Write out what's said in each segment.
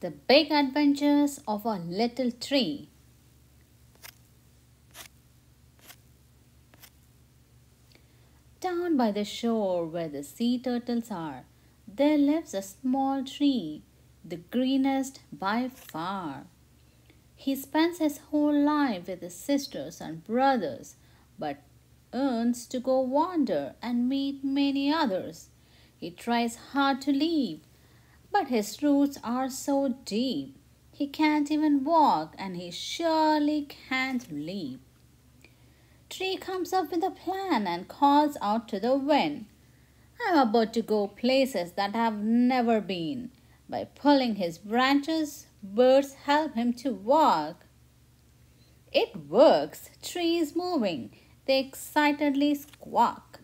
The Big Adventures of a Little Tree. Down by the shore where the sea turtles are, there lives a small tree, the greenest by far. He spends his whole life with his sisters and brothers, but earns to go wander and meet many others. He tries hard to leave, but his roots are so deep. He can't even walk, and he surely can't leap. Tree comes up with a plan and calls out to the wind. I'm about to go places that I've never been. By pulling his branches, birds help him to walk. It works. Tree is moving. They excitedly squawk.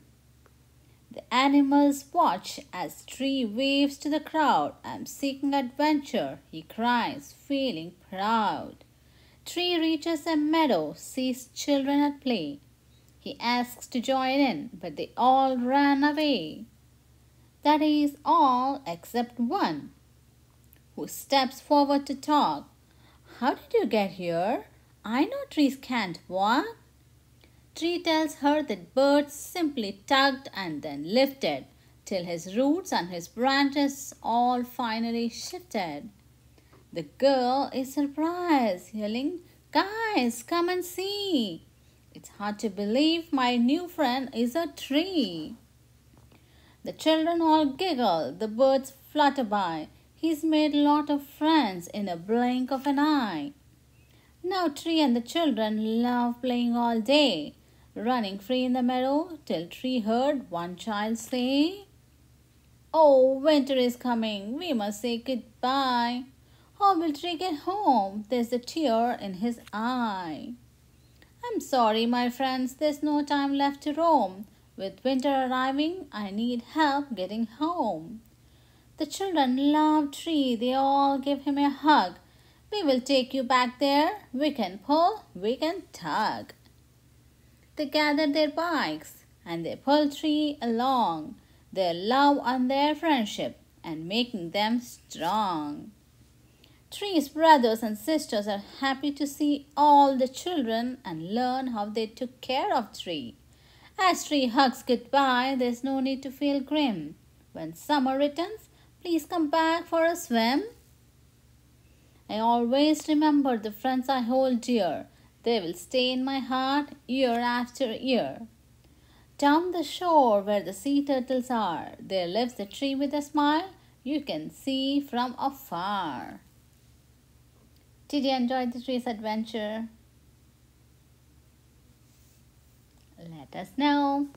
The animals watch as Tree waves to the crowd. I'm seeking adventure, he cries, feeling proud. Tree reaches a meadow, sees children at play. He asks to join in, but they all ran away. That is all except one, who steps forward to talk. How did you get here? I know trees can't walk. Tree tells her that birds simply tugged and then lifted till his roots and his branches all finally shifted. The girl is surprised, yelling, Guys, come and see. It's hard to believe my new friend is a tree. The children all giggle, the birds flutter by. He's made a lot of friends in a blink of an eye. Now Tree and the children love playing all day running free in the meadow till Tree heard one child say, Oh, winter is coming, we must say goodbye. How will Tree get home? There's a tear in his eye. I'm sorry, my friends, there's no time left to roam. With winter arriving, I need help getting home. The children love Tree, they all give him a hug. We will take you back there. We can pull, we can tug. They gather their bikes and their poultry along, their love and their friendship, and making them strong. Tree's brothers and sisters are happy to see all the children and learn how they took care of Tree. As Tree hugs goodbye, there's no need to feel grim. When summer returns, please come back for a swim. I always remember the friends I hold dear they will stay in my heart year after year. Down the shore where the sea turtles are, there lives a tree with a smile you can see from afar. Did you enjoy the tree's adventure? Let us know.